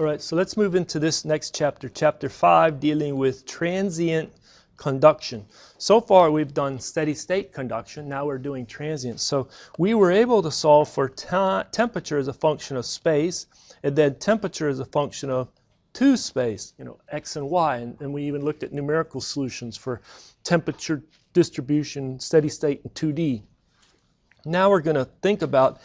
All right, so let's move into this next chapter, chapter 5, dealing with transient conduction. So far, we've done steady state conduction. Now we're doing transient. So we were able to solve for temperature as a function of space, and then temperature as a function of two space, you know, x and y. And, and we even looked at numerical solutions for temperature distribution, steady state, and 2D. Now we're going to think about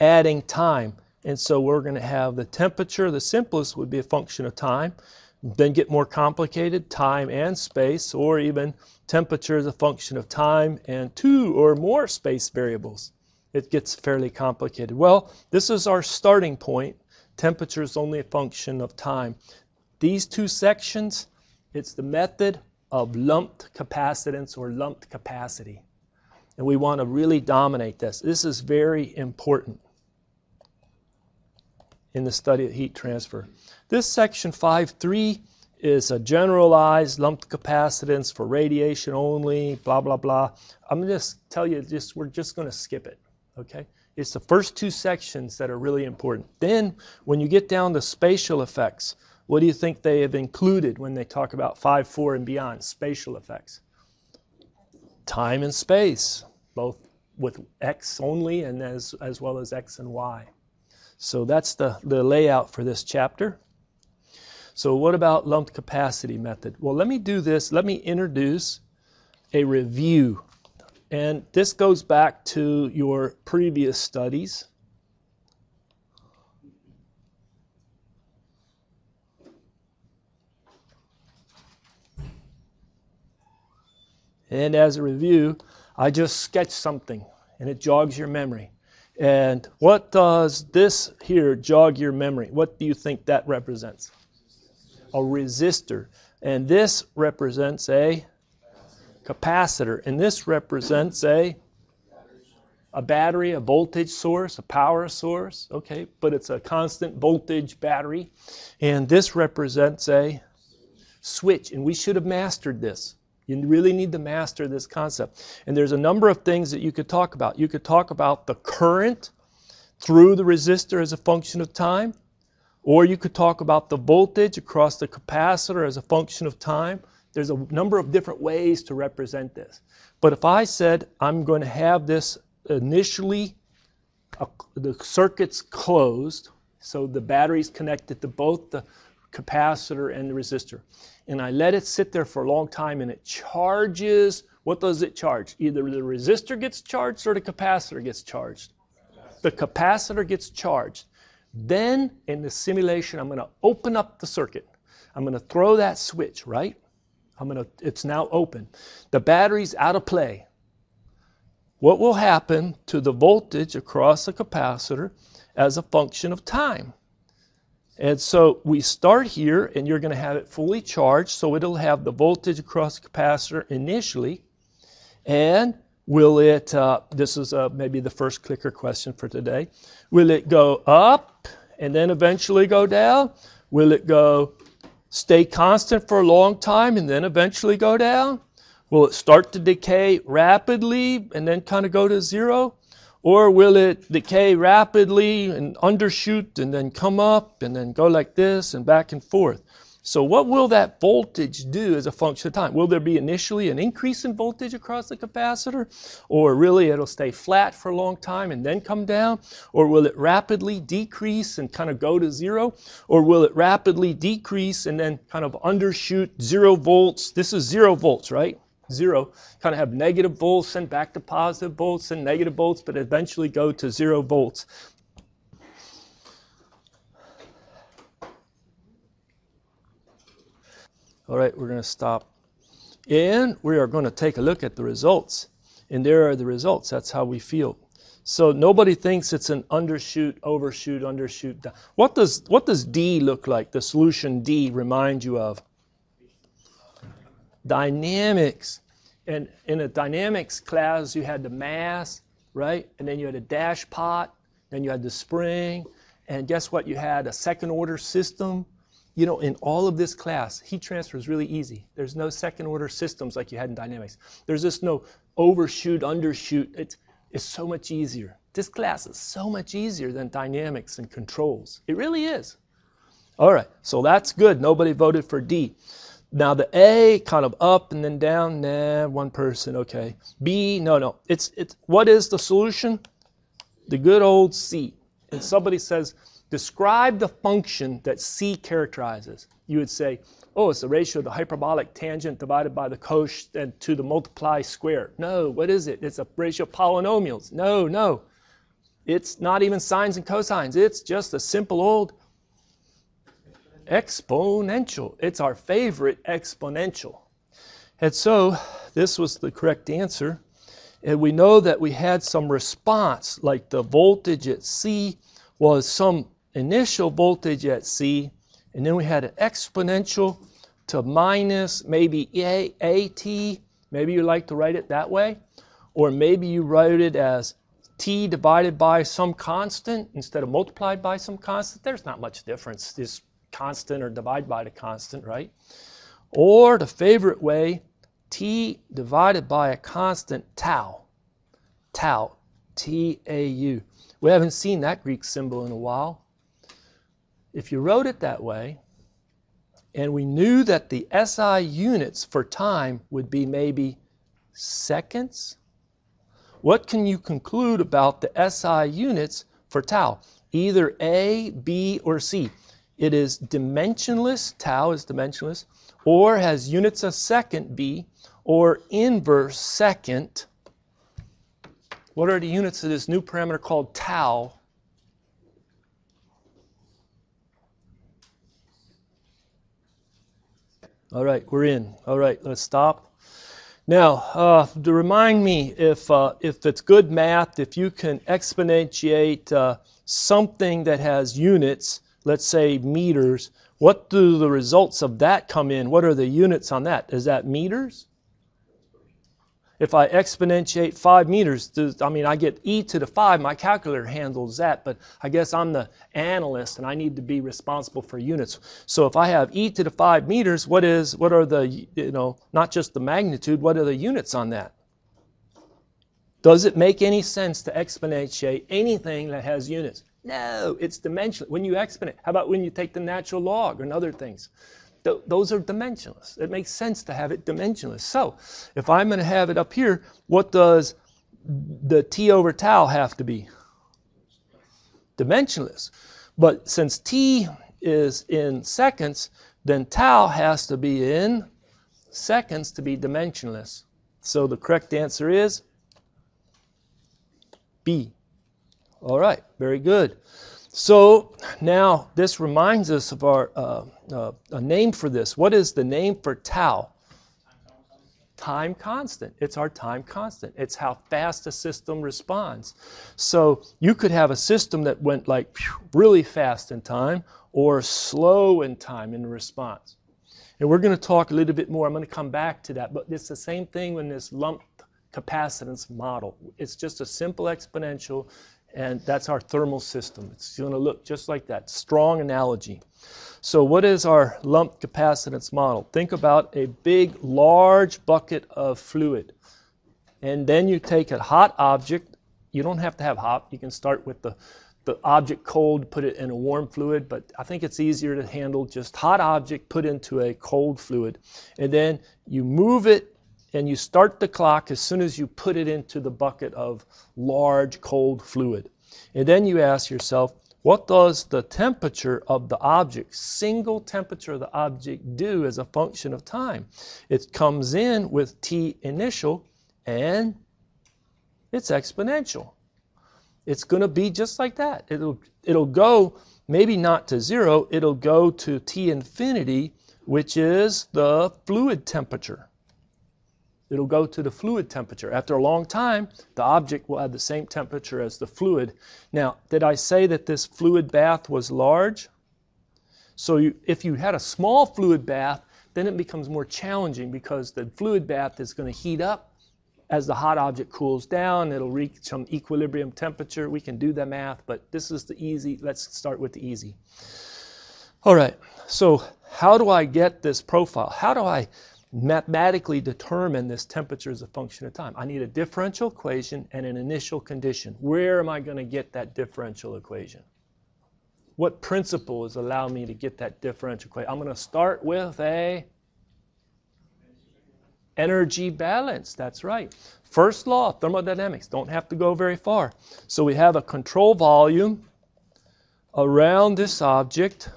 adding time. And so we're going to have the temperature, the simplest would be a function of time, then get more complicated, time and space, or even temperature is a function of time and two or more space variables. It gets fairly complicated. Well, this is our starting point. Temperature is only a function of time. These two sections, it's the method of lumped capacitance or lumped capacity. And we want to really dominate this. This is very important in the study of heat transfer. This section 5.3 is a generalized lumped capacitance for radiation only, blah, blah, blah. I'm going to tell you, just we're just going to skip it, okay? It's the first two sections that are really important. Then, when you get down to spatial effects, what do you think they have included when they talk about 5.4 and beyond, spatial effects? Time and space, both with x only and as, as well as x and y. So that's the, the layout for this chapter. So what about lumped capacity method? Well, let me do this. Let me introduce a review. And this goes back to your previous studies. And as a review, I just sketched something and it jogs your memory. And what does this here jog your memory? What do you think that represents? A resistor. And this represents a capacitor. And this represents a a battery, a voltage source, a power source, okay, but it's a constant voltage battery. And this represents a switch, and we should have mastered this. You really need to master this concept. And there's a number of things that you could talk about. You could talk about the current through the resistor as a function of time, or you could talk about the voltage across the capacitor as a function of time. There's a number of different ways to represent this. But if I said I'm going to have this initially, uh, the circuit's closed, so the battery's connected to both the capacitor and the resistor and I let it sit there for a long time and it charges. What does it charge? Either the resistor gets charged or the capacitor gets charged. The capacitor gets charged. Then in the simulation, I'm going to open up the circuit. I'm going to throw that switch, right? I'm going to, it's now open. The battery's out of play. What will happen to the voltage across the capacitor as a function of time? And so we start here, and you're going to have it fully charged, so it'll have the voltage across the capacitor initially. And will it, uh, this is uh, maybe the first clicker question for today, will it go up and then eventually go down? Will it go stay constant for a long time and then eventually go down? Will it start to decay rapidly and then kind of go to zero? Or will it decay rapidly and undershoot and then come up and then go like this and back and forth? So what will that voltage do as a function of time? Will there be initially an increase in voltage across the capacitor? Or really it'll stay flat for a long time and then come down? Or will it rapidly decrease and kind of go to zero? Or will it rapidly decrease and then kind of undershoot zero volts? This is zero volts, right? Zero, kind of have negative volts, send back to positive volts, and negative volts, but eventually go to zero volts. All right, we're going to stop. And we are going to take a look at the results. And there are the results. That's how we feel. So nobody thinks it's an undershoot, overshoot, undershoot. What does what does D look like? The solution D remind you of? Dynamics. And in a dynamics class, you had the mass, right? And then you had a dash pot, then you had the spring, and guess what? You had a second order system. You know, in all of this class, heat transfer is really easy. There's no second order systems like you had in dynamics. There's just no overshoot, undershoot. It's, it's so much easier. This class is so much easier than dynamics and controls. It really is. All right, so that's good. Nobody voted for D. Now the A kind of up and then down. Nah, one person. Okay. B, no, no. It's it's what is the solution? The good old C. And somebody says, describe the function that C characterizes. You would say, oh, it's the ratio of the hyperbolic tangent divided by the cosine to the multiply square. No, what is it? It's a ratio of polynomials. No, no. It's not even sines and cosines. It's just a simple old exponential. It's our favorite exponential. And so this was the correct answer. And we know that we had some response, like the voltage at C was some initial voltage at C, and then we had an exponential to minus maybe A, AT. Maybe you like to write it that way. Or maybe you write it as t divided by some constant instead of multiplied by some constant. There's not much difference. Just constant or divide by the constant, right? Or the favorite way, t divided by a constant tau. Tau. T-A-U. We haven't seen that Greek symbol in a while. If you wrote it that way, and we knew that the SI units for time would be maybe seconds, what can you conclude about the SI units for tau? Either A, B, or C. It is dimensionless, tau is dimensionless, or has units a second, B, or inverse second. What are the units of this new parameter called tau? All right, we're in. All right, let's stop. Now, uh, to remind me, if uh, if it's good math, if you can exponentiate uh, something that has units, let's say meters, what do the results of that come in? What are the units on that? Is that meters? if I exponentiate 5 meters, I mean, I get e to the 5, my calculator handles that, but I guess I'm the analyst and I need to be responsible for units. So if I have e to the 5 meters, what is, what are the, you know, not just the magnitude, what are the units on that? Does it make any sense to exponentiate anything that has units? No, it's dimensionless. When you exponent, how about when you take the natural log and other things? th- those are dimensionless. It makes sense to have it dimensionless. So if I'm going to have it up here, what does the t over tau have to be? Dimensionless. But since t is in seconds, then tau has to be in seconds to be dimensionless. So the correct answer is B. All right, very good. So now this reminds us of our uh, uh, a name for this. What is the name for tau? Time constant. It's our time constant. It's how fast a system responds. So you could have a system that went like really fast in time or slow in time in response. And we're going to talk a little bit more. I'm going to come back to that. But it's the same thing in this lump capacitance model. It's just a simple exponential and that's our thermal system. It's going to look just like that. Strong analogy. So, what is our lump capacitance model? Think about a big, large bucket of fluid. And then you take a hot object. You don't have to have hot. You can start with the, the object cold, put it in a warm fluid, but I think it's easier to handle just hot object put into a cold fluid. And then you move it and you start the clock as soon as you put it into the bucket of large cold fluid. And then you ask yourself, what does the temperature of the object, single temperature of the object, do as a function of time? It comes in with T initial and it's exponential. It's going to be just like that. It'll, it'll go maybe not to zero, it'll go to T infinity, which is the fluid temperature it'll go to the fluid temperature. After a long time, the object will have the same temperature as the fluid. Now, did I say that this fluid bath was large? So you, if you had a small fluid bath, then it becomes more challenging because the fluid bath is going to heat up as the hot object cools down. It'll reach some equilibrium temperature. We can do the math, but this is the easy. Let's start with the easy. All right, so how do I get this profile? How do I mathematically determine this temperature as a function of time. I need a differential equation and an initial condition. Where am I going to get that differential equation? What principles allow me to get that differential equation? I'm going to start with a energy balance. That's right. First law, of thermodynamics. Don't have to go very far. So we have a control volume around this object,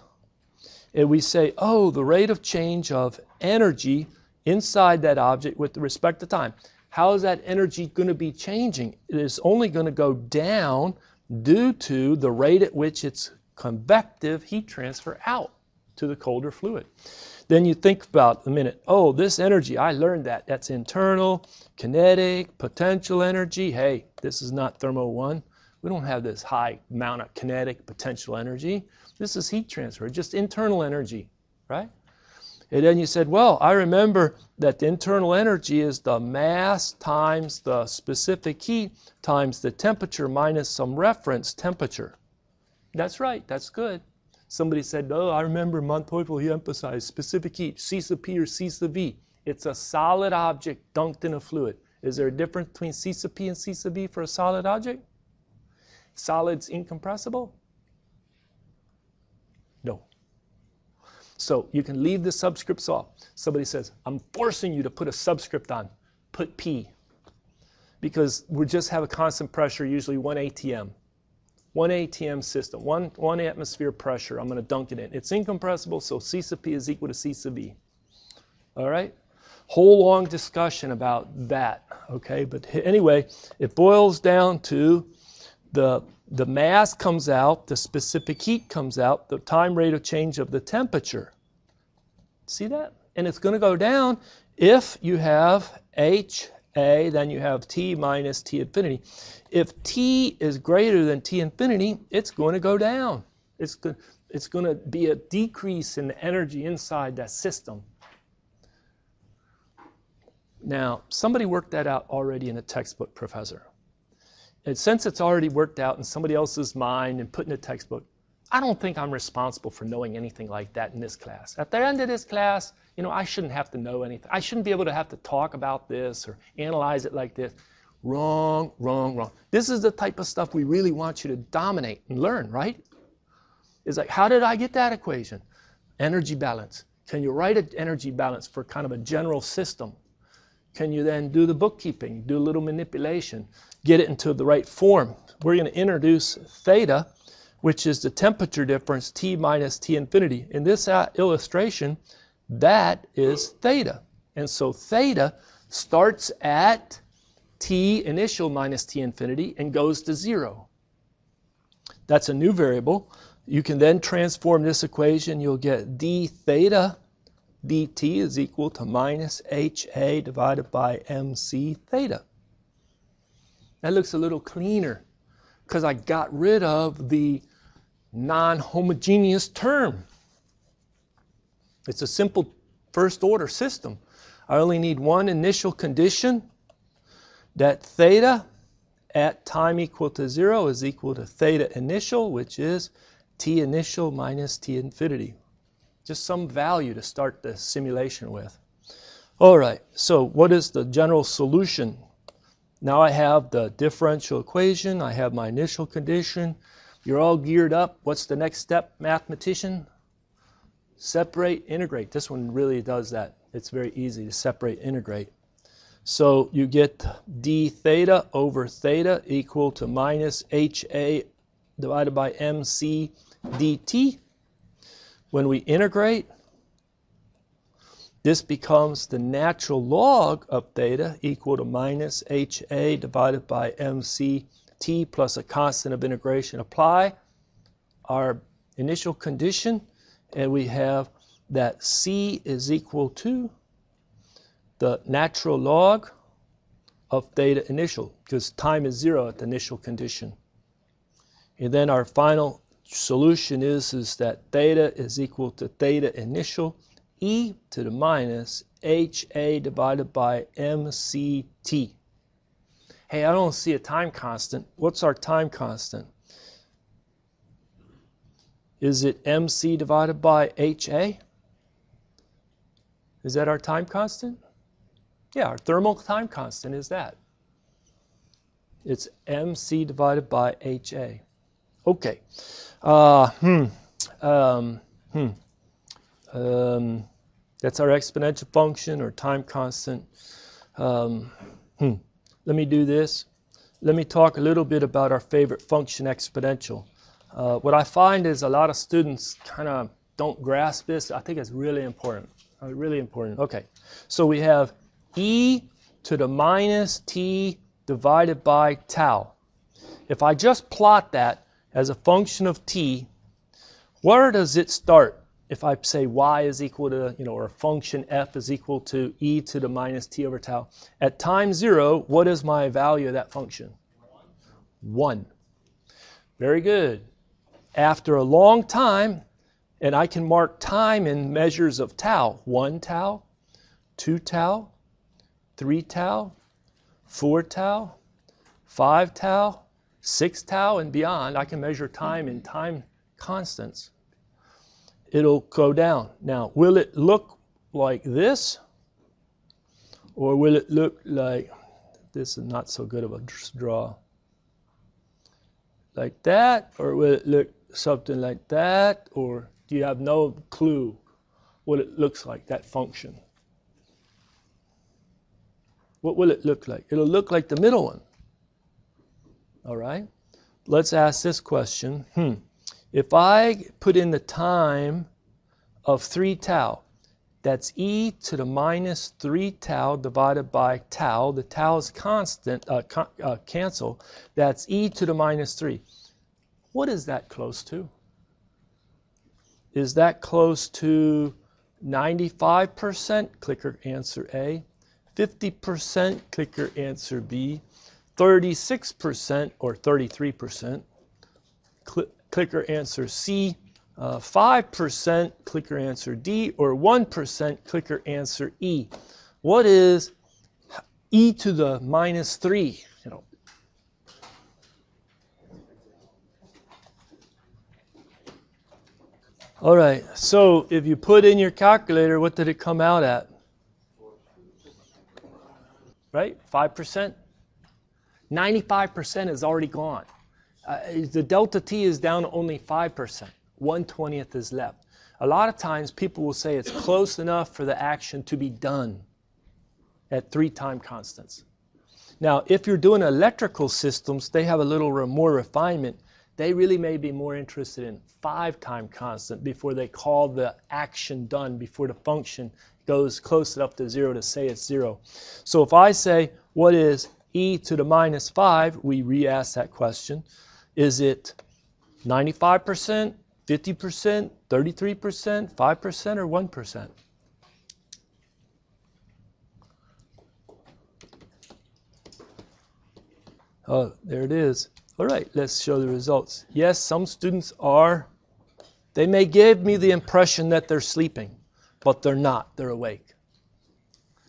and we say, oh, the rate of change of energy inside that object with respect to time. How is that energy going to be changing? It is only going to go down due to the rate at which it's convective heat transfer out to the colder fluid. Then you think about a minute, oh, this energy, I learned that. That's internal, kinetic, potential energy. Hey, this is not thermo 1. We don't have this high amount of kinetic potential energy. This is heat transfer, just internal energy, right? And then you said, well, I remember that the internal energy is the mass times the specific heat times the temperature minus some reference temperature. That's right, that's good. Somebody said, oh, I remember Manteufel, he emphasized specific heat, C sub P or C sub V. It's a solid object dunked in a fluid. Is there a difference between C sub P and C sub V for a solid object? Solid's incompressible? No. So you can leave the subscripts off. Somebody says, I'm forcing you to put a subscript on. Put P. Because we just have a constant pressure, usually 1 atm. 1 atm system, one, one atmosphere pressure. I'm going to dunk it in. It's incompressible, so C sub P is equal to C sub. All right? Whole long discussion about that. Okay, but anyway, it boils down to the the mass comes out, the specific heat comes out, the time rate of change of the temperature. See that? And it's going to go down if you have HA, then you have T minus T infinity. If T is greater than T infinity, it's going to go down. It's going, it's going to be a decrease in the energy inside that system. Now, somebody worked that out already in a textbook, Professor. And since it's already worked out in somebody else's mind and put in a textbook, I don't think I'm responsible for knowing anything like that in this class. At the end of this class, you know, I shouldn't have to know anything. I shouldn't be able to have to talk about this or analyze it like this. Wrong, wrong, wrong. This is the type of stuff we really want you to dominate and learn, right? It's like, how did I get that equation? Energy balance. Can you write an energy balance for kind of a general system? Can you then do the bookkeeping, do a little manipulation, get it into the right form? We're going to introduce theta, which is the temperature difference T minus T infinity. In this uh, illustration, that is theta. And so theta starts at T initial minus T infinity and goes to zero. That's a new variable. You can then transform this equation. You'll get d theta dt is equal to minus HA divided by MC theta. That looks a little cleaner because I got rid of the non-homogeneous term. It's a simple first order system. I only need one initial condition that theta at time equal to zero is equal to theta initial, which is t initial minus t infinity just some value to start the simulation with. All right, so what is the general solution? Now I have the differential equation, I have my initial condition. You're all geared up. What's the next step, mathematician? Separate, integrate. This one really does that. It's very easy to separate, integrate. So you get d theta over theta equal to minus HA divided by MC dt. When we integrate, this becomes the natural log of theta equal to minus HA divided by MCT plus a constant of integration. Apply our initial condition, and we have that C is equal to the natural log of theta initial, because time is zero at the initial condition. And then our final solution is, is that theta is equal to theta initial e to the minus ha divided by mct. Hey, I don't see a time constant. What's our time constant? Is it mc divided by ha? Is that our time constant? Yeah, our thermal time constant is that. It's mc divided by ha. Okay. Uh, hmm. Um, hmm. Um, that's our exponential function or time constant. Um, hmm. Let me do this. Let me talk a little bit about our favorite function, exponential. Uh, what I find is a lot of students kind of don't grasp this. I think it's really important. Uh, really important. Okay. So we have e to the minus t divided by tau. If I just plot that as a function of t, where does it start? If I say y is equal to, you know, or function f is equal to e to the minus t over tau, at time zero, what is my value of that function? 1. Very good. After a long time, and I can mark time in measures of tau 1 tau, 2 tau, 3 tau, 4 tau, 5 tau, 6 tau, and beyond. I can measure time in time constants. It'll go down. Now, will it look like this? Or will it look like this is not so good of a draw? Like that? Or will it look something like that? Or do you have no clue what it looks like, that function? What will it look like? It'll look like the middle one. All right? Let's ask this question. Hmm. If I put in the time of 3 tau, that's e to the minus 3 tau divided by tau. The tau is constant, uh, con uh, cancel. That's e to the minus 3. What is that close to? Is that close to 95%? Clicker answer A. 50%, clicker answer B, 36% or 33%, cl clicker answer C, uh, 5%, clicker answer D, or 1%, clicker answer E. What is e to the minus 3? You know, All right, so if you put in your calculator, what did it come out at? right? 5%. 95% is already gone. Uh, the delta t is down only 5%. 1 20th is left. A lot of times people will say it's close enough for the action to be done at three time constants. Now, if you're doing electrical systems, they have a little more refinement. They really may be more interested in five time constant before they call the action done, before the function goes close enough to zero to say it's zero. So if I say, what is e to the minus 5, we re-ask that question. Is it 95%, 50%, 33%, 5%, or 1%? Oh, there it is. All right, let's show the results. Yes, some students are, they may give me the impression that they're sleeping but they're not. They're awake.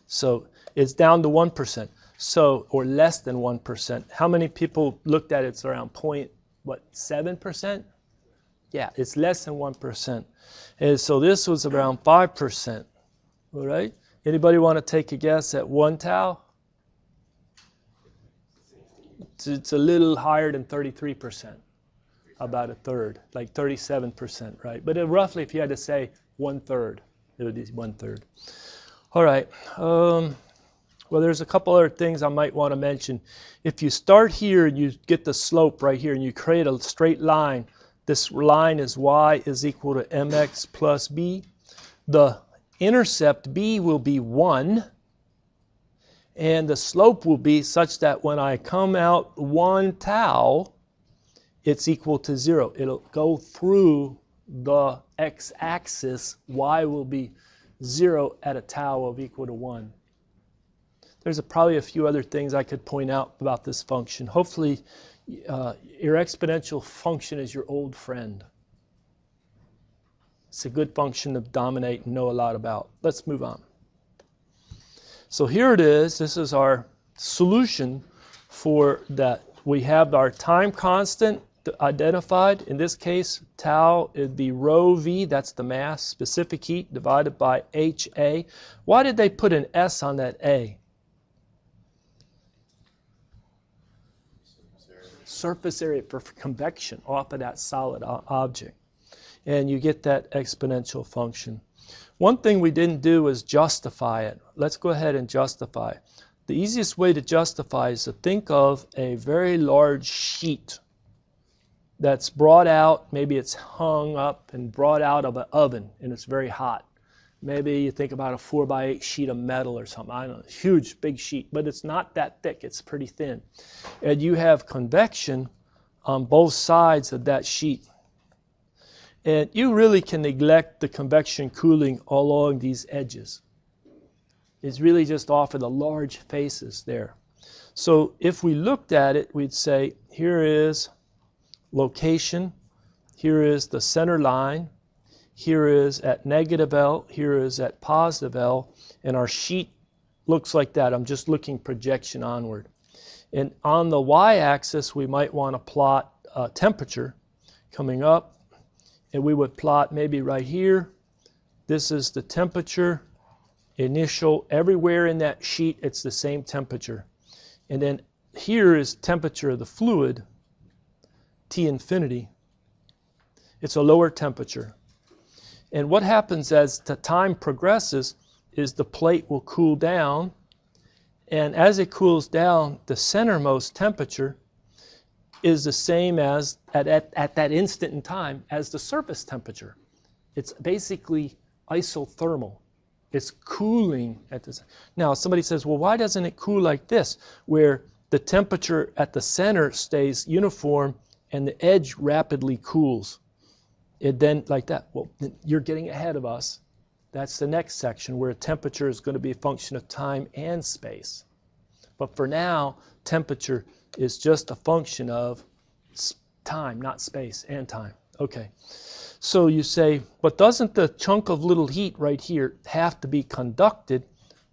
So it's down to 1%. So, or less than 1%. How many people looked at it? It's around point, what, 7%? Yeah, it's less than 1%. And so this was around 5%. All right? Anybody want to take a guess at one tau? It's, it's a little higher than 33%, about a third, like 37%, right? But it, roughly, if you had to say one third, it would be one third. All right. Um, well, there's a couple other things I might want to mention. If you start here and you get the slope right here and you create a straight line, this line is y is equal to mx plus b. The intercept b will be 1, and the slope will be such that when I come out 1 tau, it's equal to 0. It'll go through the x-axis, y will be 0 at a tau of equal to 1. There's a, probably a few other things I could point out about this function. Hopefully, uh, your exponential function is your old friend. It's a good function to dominate and know a lot about. Let's move on. So here it is. This is our solution for that. We have our time constant identified. In this case, tau would be rho v, that's the mass, specific heat, divided by HA. Why did they put an S on that A? Surface area for convection off of that solid object. And you get that exponential function. One thing we didn't do is justify it. Let's go ahead and justify. The easiest way to justify is to think of a very large sheet that's brought out, maybe it's hung up and brought out of an oven and it's very hot. Maybe you think about a 4 by 8 sheet of metal or something. I don't know, huge, big sheet, but it's not that thick, it's pretty thin. And you have convection on both sides of that sheet. And you really can neglect the convection cooling along these edges. It's really just off of the large faces there. So if we looked at it, we'd say here is location, here is the center line, here is at negative L, here is at positive L, and our sheet looks like that. I'm just looking projection onward. And on the y-axis, we might want to plot uh, temperature coming up, and we would plot maybe right here. This is the temperature initial. Everywhere in that sheet, it's the same temperature. And then here is temperature of the fluid, T infinity. It's a lower temperature. And what happens as the time progresses is the plate will cool down. And as it cools down, the centermost temperature is the same as at, at, at that instant in time as the surface temperature. It's basically isothermal. It's cooling at this. Now, somebody says, well, why doesn't it cool like this, where the temperature at the center stays uniform and the edge rapidly cools? It then, like that, well, you're getting ahead of us. That's the next section where temperature is going to be a function of time and space. But for now, temperature is just a function of time, not space and time. Okay. So you say, but doesn't the chunk of little heat right here have to be conducted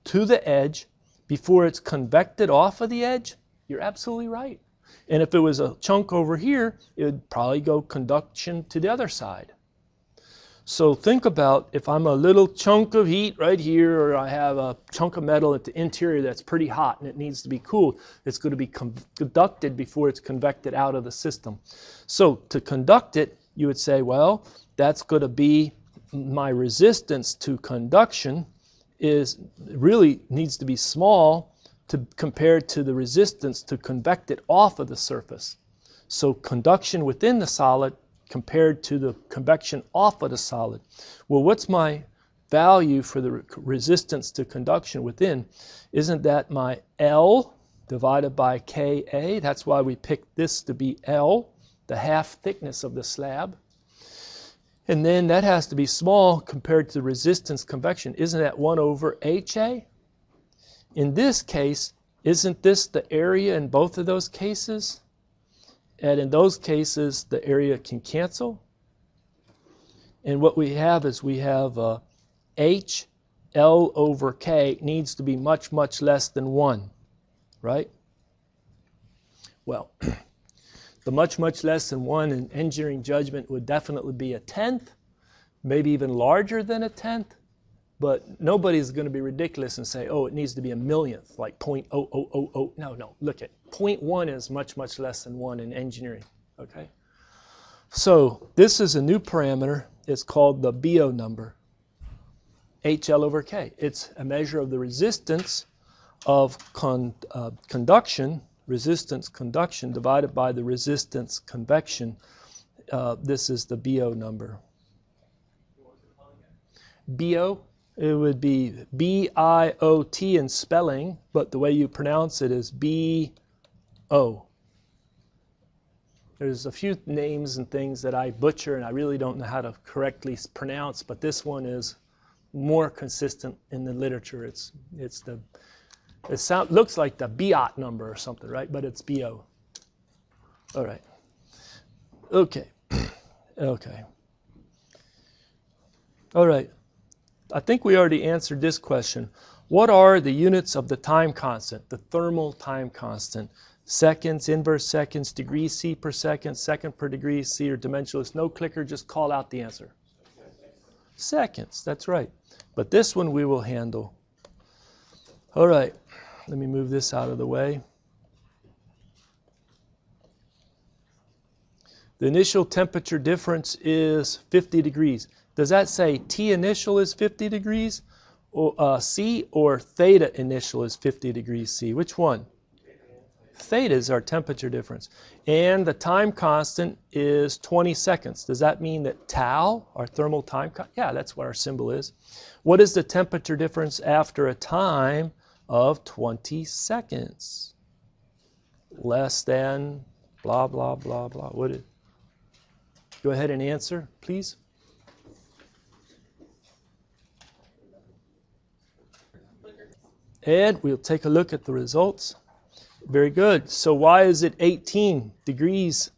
to the edge before it's convected off of the edge? You're absolutely right. And if it was a chunk over here, it would probably go conduction to the other side. So think about if I'm a little chunk of heat right here, or I have a chunk of metal at the interior that's pretty hot and it needs to be cooled, it's going to be conducted before it's convected out of the system. So to conduct it, you would say, well, that's going to be my resistance to conduction is really needs to be small to compared to the resistance to convect it off of the surface. So conduction within the solid compared to the convection off of the solid. Well, what's my value for the resistance to conduction within? Isn't that my L divided by Ka? That's why we picked this to be L, the half thickness of the slab. And then that has to be small compared to the resistance convection. Isn't that 1 over HA? In this case, isn't this the area in both of those cases? And in those cases, the area can cancel. And what we have is we have uh, H L over K needs to be much, much less than 1, right? Well, the much, much less than 1 in engineering judgment would definitely be a tenth, maybe even larger than a tenth. But nobody's going to be ridiculous and say, oh, it needs to be a millionth, like 0.0000. No, no, look at 0.1 is much, much less than 1 in engineering. Okay? So this is a new parameter. It's called the Biot number, HL over K. It's a measure of the resistance of con, uh, conduction, resistance conduction divided by the resistance convection. Uh, this is the Biot number. Biot it would be B I O T in spelling, but the way you pronounce it is B O. There's a few names and things that I butcher and I really don't know how to correctly pronounce, but this one is more consistent in the literature. It's it's the it sound, looks like the Biot number or something, right? But it's BO. All right. Okay. okay. All right. I think we already answered this question. What are the units of the time constant, the thermal time constant? Seconds, inverse seconds, degree C per second, second per degree C, or dimensionless. No clicker, just call out the answer. Seconds, that's right. But this one we will handle. All right, let me move this out of the way. The initial temperature difference is 50 degrees. Does that say T initial is 50 degrees or, uh, C or theta initial is 50 degrees C? Which one? Theta is our temperature difference. And the time constant is 20 seconds. Does that mean that tau, our thermal time, yeah, that's what our symbol is. What is the temperature difference after a time of 20 seconds? Less than blah, blah, blah, blah. What is, go ahead and answer, please. And we'll take a look at the results. Very good. So why is it 18 degrees?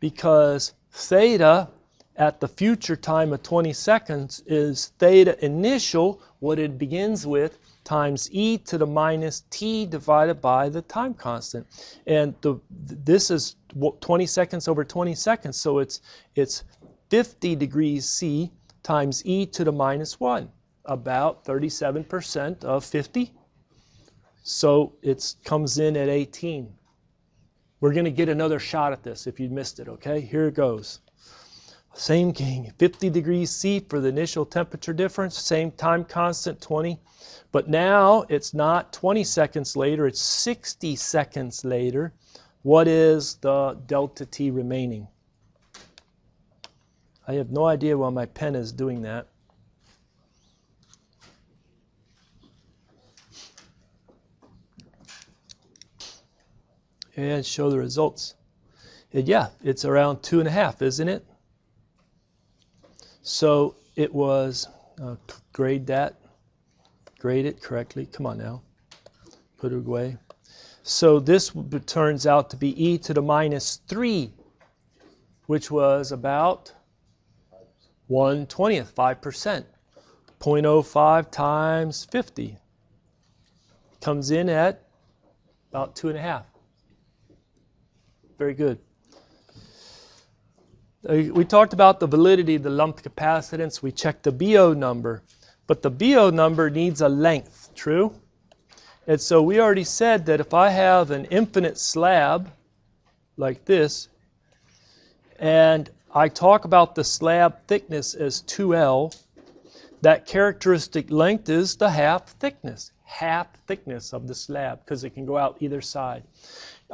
Because theta at the future time of 20 seconds is theta initial, what it begins with, times e to the minus t divided by the time constant. And the, this is 20 seconds over 20 seconds, so it's, it's 50 degrees C times e to the minus 1, about 37% of 50 so it comes in at 18. We're going to get another shot at this if you missed it, okay? Here it goes. Same thing, 50 degrees C for the initial temperature difference, same time constant, 20. But now it's not 20 seconds later, it's 60 seconds later. What is the delta T remaining? I have no idea why my pen is doing that. And show the results. And yeah, it's around two and a half, isn't it? So it was, uh, grade that, grade it correctly. Come on now, put it away. So this turns out to be e to the minus 3, which was about 1 20th, 5%. 0.05 times 50 comes in at about 2.5. Very good. Uh, we talked about the validity of the lumped capacitance. We checked the Biot number. But the Biot number needs a length, true? And so we already said that if I have an infinite slab like this, and I talk about the slab thickness as 2L, that characteristic length is the half thickness, half thickness of the slab, because it can go out either side.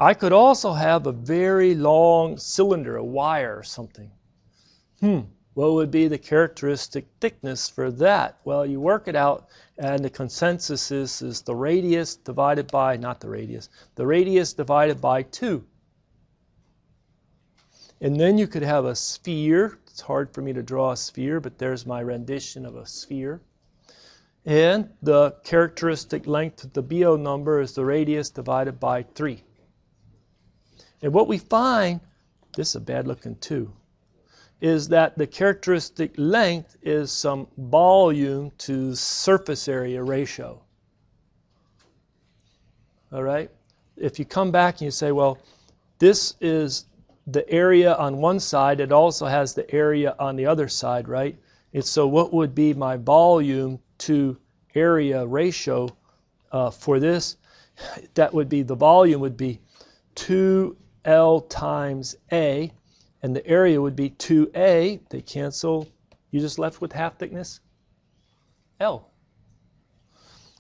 I could also have a very long cylinder, a wire or something. Hmm, what would be the characteristic thickness for that? Well, you work it out, and the consensus is, is the radius divided by, not the radius, the radius divided by 2. And then you could have a sphere. It's hard for me to draw a sphere, but there's my rendition of a sphere. And the characteristic length of the Biot number is the radius divided by 3. And what we find, this is a bad looking two, is that the characteristic length is some volume to surface area ratio. All right? If you come back and you say, well, this is the area on one side, it also has the area on the other side, right? And so what would be my volume to area ratio uh, for this? That would be, the volume would be 2 L times A, and the area would be 2A. They cancel. You just left with half thickness? L.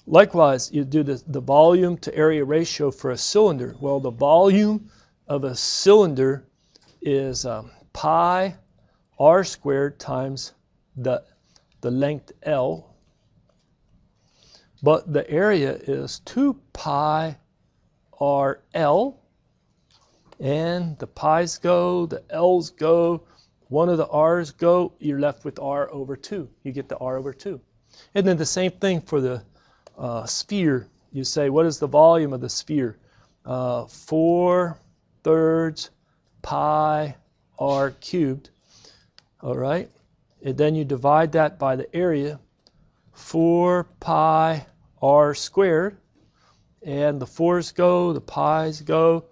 Likewise, you do the, the volume to area ratio for a cylinder. Well, the volume of a cylinder is um, pi r squared times the, the length L. But the area is 2 pi r L and the pi's go, the l's go, one of the r's go, you're left with r over 2. You get the r over 2. And then the same thing for the uh, sphere. You say, what is the volume of the sphere? Uh, 4 thirds pi r cubed. All right? And then you divide that by the area, 4 pi r squared. And the 4's go, the pi's go,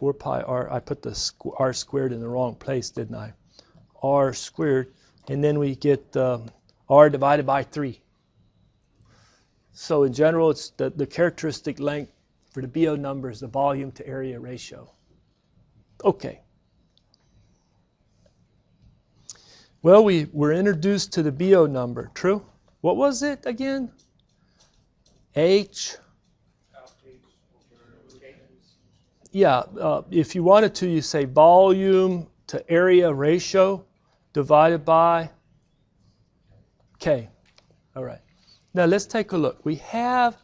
4 pi r, I put the r squared in the wrong place, didn't I? r squared, and then we get um, r divided by 3. So in general, it's the, the characteristic length for the Biot number is the volume to area ratio. Okay. Well, we were introduced to the Biot number. True? What was it again? H. Yeah, uh, if you wanted to, you say volume to area ratio divided by K. All right. Now let's take a look. We have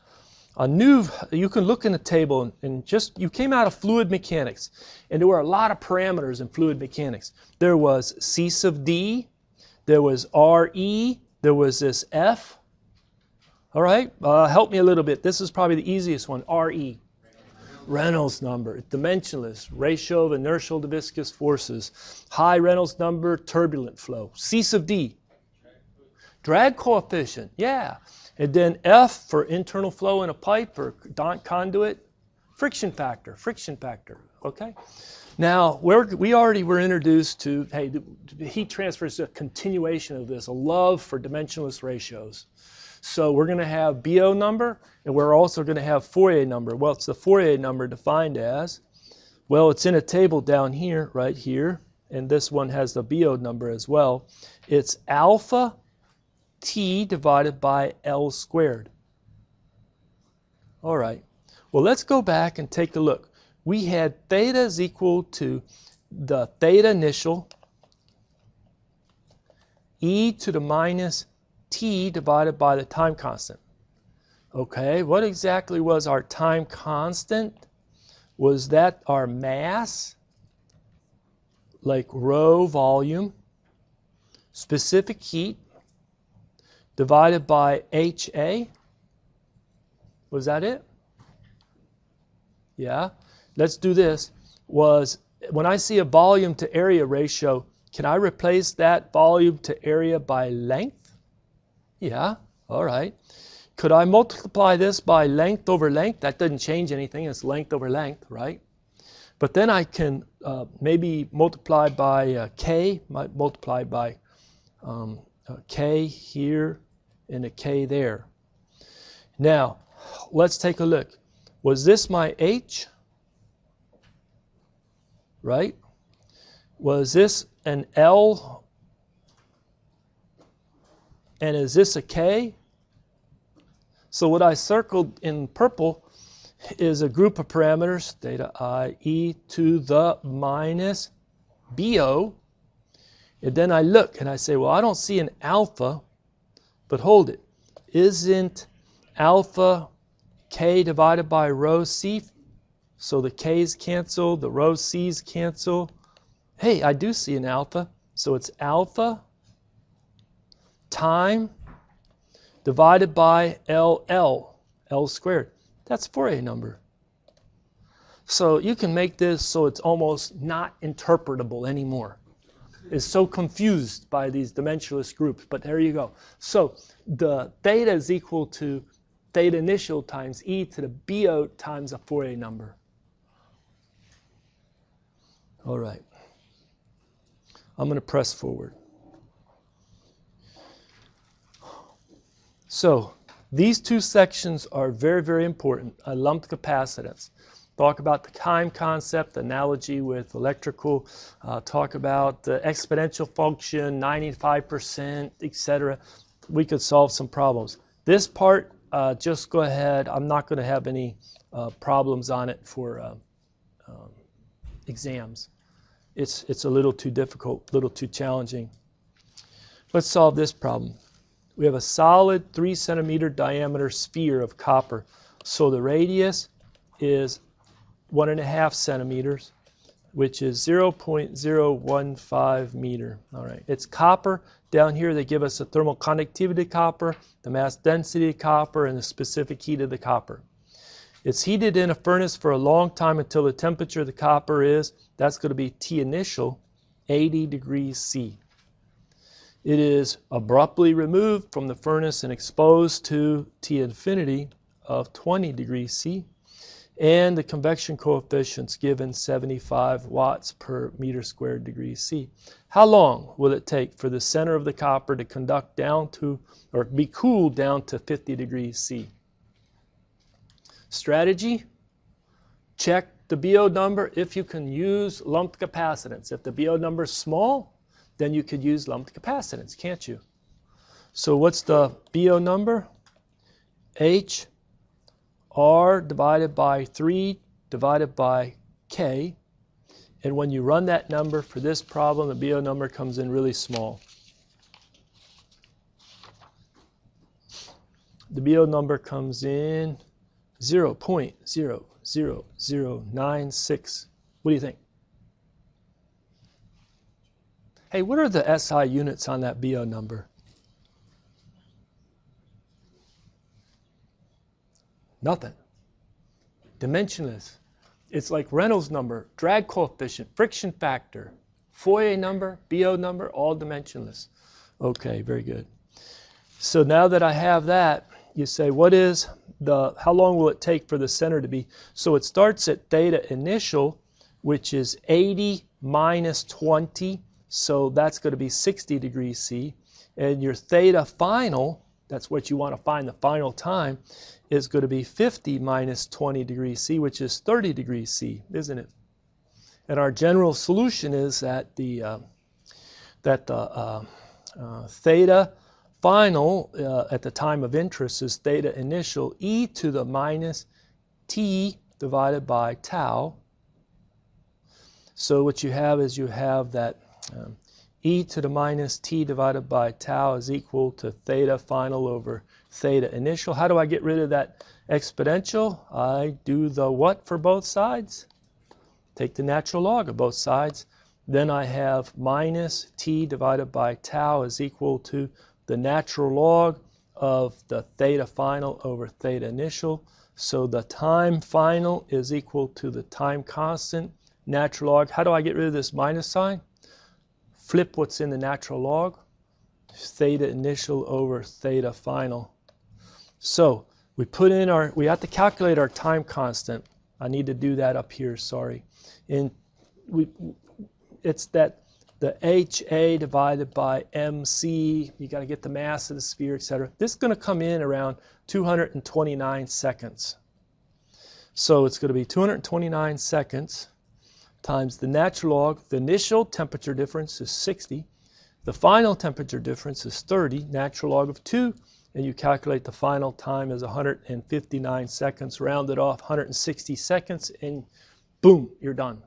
a new, you can look in the table and, just, you came out of fluid mechanics, and there were a lot of parameters in fluid mechanics. There was C sub D, there was RE, there was this F. All right, uh, help me a little bit. This is probably the easiest one, RE. Reynolds number, dimensionless, ratio of inertial to viscous forces, high Reynolds number, turbulent flow. C sub D, drag coefficient, yeah. And then F for internal flow in a pipe or conduit, friction factor, friction factor, okay? Now, we already were introduced to, hey, the heat transfer is a continuation of this, a love for dimensionless ratios. So we're going to have Biot number, and we're also going to have Fourier number. Well, it's the Fourier number defined as, well, it's in a table down here, right here, and this one has the Biot number as well. It's alpha t divided by L squared. All right. Well, let's go back and take a look. We had theta is equal to the theta initial e to the minus t divided by the time constant. Okay, what exactly was our time constant? Was that our mass, like rho volume, specific heat, divided by HA? Was that it? Yeah. Let's do this. Was when I see a volume to area ratio, can I replace that volume to area by length? Yeah, all right. Could I multiply this by length over length? That doesn't change anything. It's length over length, right? But then I can uh, maybe multiply by uh, k, multiply by um, uh, k here and a k there. Now, let's take a look. Was this my h? Right? Was this an L and is this a K? So what I circled in purple is a group of parameters, theta i e to the minus Biot. And then I look and I say, well, I don't see an alpha, but hold it. Isn't alpha k divided by rho c? So the k's cancel, the rho c's cancel. Hey, I do see an alpha. So it's alpha time divided by LL, L squared. That's a Fourier number. So you can make this so it's almost not interpretable anymore. It's so confused by these dimensionless groups, but there you go. So the theta is equal to theta initial times e to the Biot times a Fourier number. All right. I'm going to press forward. So these two sections are very, very important. A lumped capacitance. Talk about the time concept, analogy with electrical, uh, talk about the exponential function, 95%, etc. We could solve some problems. This part, uh, just go ahead. I'm not going to have any uh, problems on it for uh, um, exams. It's, it's a little too difficult, a little too challenging. Let's solve this problem we have a solid 3 centimeter diameter sphere of copper. So the radius is 1.5 centimeters, which is 0.015 meter. All right, it's copper. Down here they give us the thermal conductivity of copper, the mass density of copper, and the specific heat of the copper. It's heated in a furnace for a long time until the temperature of the copper is, that's going to be T initial, 80 degrees C. It is abruptly removed from the furnace and exposed to T infinity of 20 degrees C. And the convection coefficient's given 75 watts per meter squared degree C. How long will it take for the center of the copper to conduct down to, or be cooled down to 50 degrees C? Strategy, check the Biot number if you can use lumped capacitance. If the Biot number is small, then you could use lumped capacitance, can't you? So what's the Biot number? H R divided by 3 divided by K. And when you run that number for this problem, the Biot number comes in really small. The Biot number comes in 0.00096. What do you think? Hey, what are the SI units on that Biot number? Nothing. Dimensionless. It's like Reynolds number, drag coefficient, friction factor, Fourier number, Biot number, all dimensionless. Okay, very good. So now that I have that, you say, what is the, how long will it take for the center to be? So it starts at theta initial, which is 80 minus 20, so that's going to be 60 degrees C. And your theta final, that's what you want to find the final time, is going to be 50 minus 20 degrees C, which is 30 degrees C, isn't it? And our general solution is that the uh, that the uh, uh, theta final uh, at the time of interest is theta initial e to the minus t divided by tau. So what you have is you have that um, e to the minus t divided by tau is equal to theta final over theta initial. How do I get rid of that exponential? I do the what for both sides? Take the natural log of both sides. Then I have minus t divided by tau is equal to the natural log of the theta final over theta initial. So the time final is equal to the time constant natural log. How do I get rid of this minus sign? Flip what's in the natural log, theta initial over theta final. So we put in our, we have to calculate our time constant. I need to do that up here, sorry. And we, it's that the HA divided by MC, you got to get the mass of the sphere, etc. This is going to come in around 229 seconds. So it's going to be 229 seconds times the natural log. The initial temperature difference is 60. The final temperature difference is 30, natural log of 2 and you calculate the final time as 159 seconds, rounded off 160 seconds, and boom, you're done.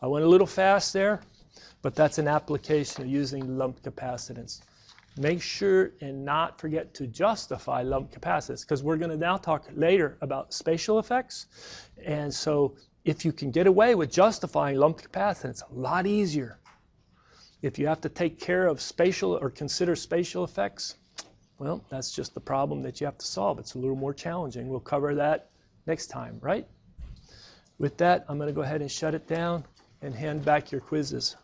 I went a little fast there, but that's an application of using lumped capacitance. Make sure and not forget to justify lumped capacitance because we're going to now talk later about spatial effects. And so if you can get away with justifying lumped capacitance, it's a lot easier. If you have to take care of spatial or consider spatial effects, well, that's just the problem that you have to solve. It's a little more challenging. We'll cover that next time, right? With that, I'm going to go ahead and shut it down and hand back your quizzes.